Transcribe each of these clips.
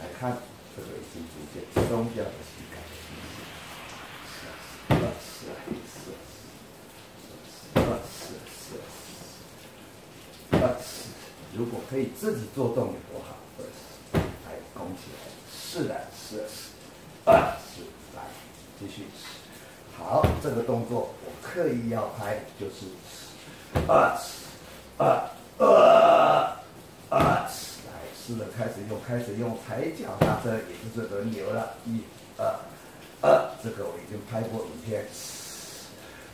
来看，这个已经逐渐松掉的膝盖。是啊，是啊，是啊，是啊，是啊，是啊，如果可以自己做动有多好？来拱起来。是的，是是，啊，是来继续。好，这个动作我刻意要拍，就是啊，啊，啊，啊，开始用，开始用踩脚刹车，也就是轮流了。一、二、二，这个我已经拍过影片。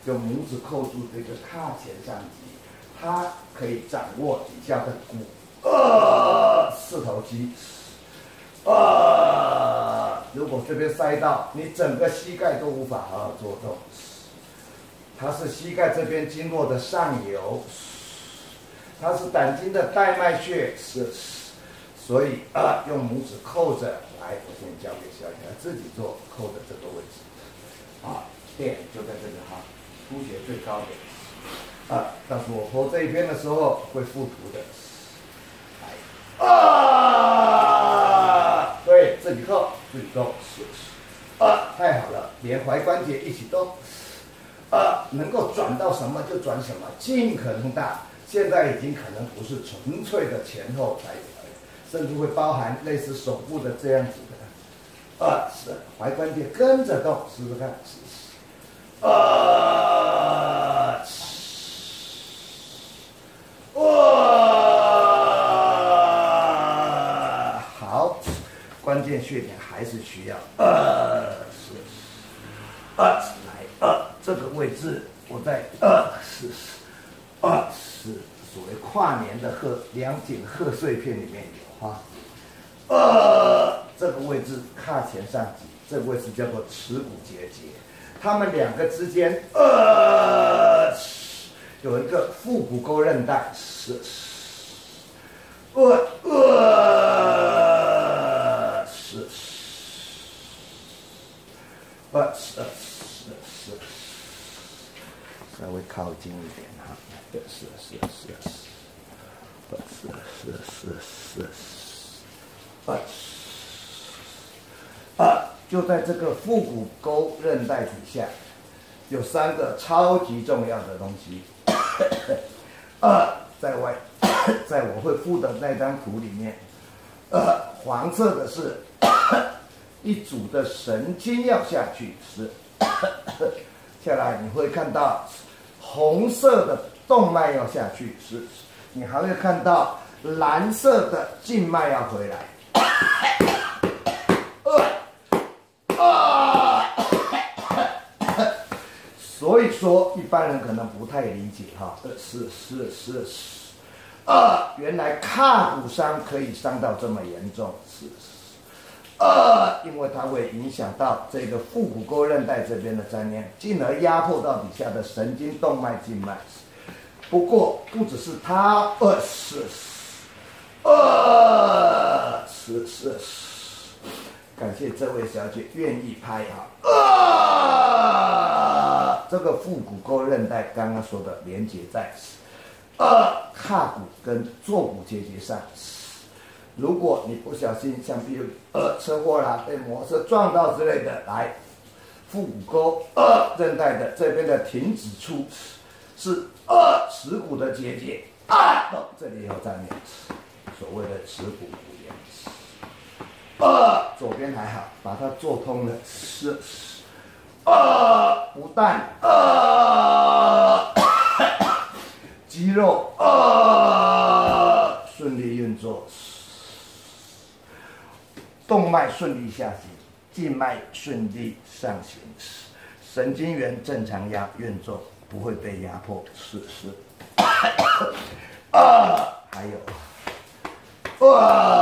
用拇指扣住这个髂前上棘，它可以掌握底下的骨，呃，四头肌，啊，如果这边塞到，你整个膝盖都无法好好做动。它是膝盖这边经络的上游，它是胆经的带脉穴，是，所以啊，用拇指扣着来，我先教给小姐自己做，扣的这个位置，啊，点就在这个哈，出血最高点，啊，但是我剖这一边的时候会附图的，来，啊，对，自己扣，自己动，啊，太好了，连踝关节一起动。啊，能够转到什么就转什么，尽可能大。现在已经可能不是纯粹的前后才，甚至会包含类似手部的这样子的。啊，是踝关节跟着动，试试看。啊，哇，好，关键穴点还是需要。呃，是，啊。这个位置，我在二是二是所谓跨年的贺两景贺岁片里面有哈，呃，这个位置髂前上级，这个位置叫做耻骨结节，它们两个之间呃有一个腹股沟韧带是呃呃是呃是。稍微靠近一点哈，是是是是，是是是是是，啊，就在这个腹股沟韧带底下，有三个超级重要的东西，啊，在外，在我会附的那张图里面，呃，黄色的是一组的神经要下去，是下来你会看到。红色的动脉要下去，是，你还会看到蓝色的静脉要回来。所以说一般人可能不太理解哈，是是是是，啊，原来胯骨伤可以伤到这么严重，是是。呃，因为它会影响到这个腹股沟韧带这边的粘连，进而压迫到底下的神经动脉静脉。不过不只是它，呃是，呃是是是，感谢这位小姐愿意拍哈。呃，这个腹股沟韧带刚刚说的连接在，呃，髂骨跟坐骨结节上。如果你不小心，像比如呃车祸啦，被摩托车撞到之类的，来腹股沟呃韧带的这边的停止处是二耻骨的结节啊，这里有粘连，所谓的耻骨骨炎。二左边还好，把它做通了，是二不但二 肌肉二顺利运作。动脉顺利下行，静脉顺利上行，神经元正常压运作，不会被压迫。是是。啊，还有，哇，